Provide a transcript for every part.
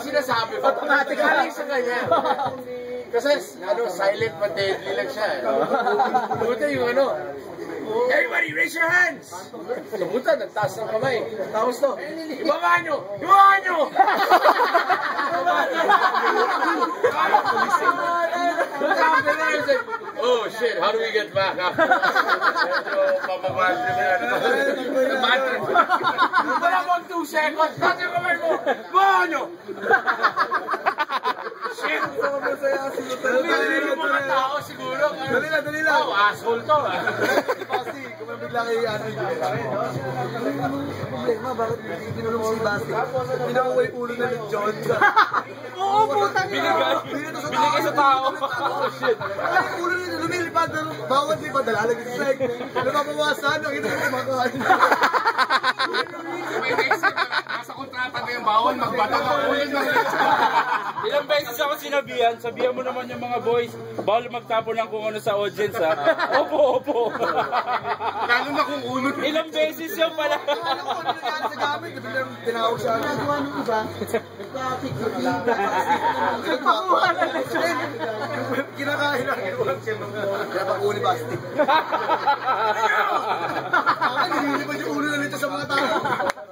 sinasabi ko, Automatic galing sa kanya. Kasi ano, silent but deadly lang siya. eh. Pumunta yung ano, Everybody, raise your hands! Pumunta, nagtaas ng kamay. Tapos to, ibaba nyo! Ibaba nyo! Oh shit, how do we get back? Medyo pababas na yan. Nag-bad trip. Wala mo 2 seconds. Tapos yung kamay mo. Ibaba nyo! Shit! Hindi mo mga tao siguro. Dali lang, dali lang. Oh, asshole to. ah. Basti, kung may bigla kayo ano yung problema, bakit pinulong si Basti? Pinakuha yung ulo na ni John. Oo, puta niya. Binigay. Binigay sa tao. Oh, shit. Yung ulo nila lumilipad. Bawat di ba, dalalag yung strike. Napapawasan, nakita ko kumakain. Nasa kontrata na yung bawal magbato ng ulo ng Ilang beses ako sinabihan, sabihan mo naman yung mga boys, bawal magtapon ng kung ano sa audience ha. Opo, opo. Lalo na kung ulo. Ilang beses yun pala. Alam ko, ano nangyari sa gamit? Tinawag siya. Nagawa ng iba. Nagpakuha na lang siya. Kinakain lang. Pinapakuha ni Basti. Bakit nililipad yung ulo na nito sa mga tao?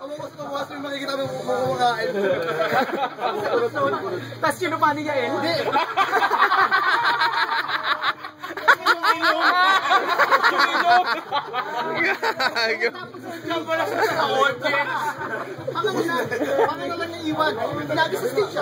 Kamukas na kung kumakain. Tapos kinupa ni Yael. Hindi. Yan pala sa audience. Ano naman, ano naman yung iwan? Lagi sa stage.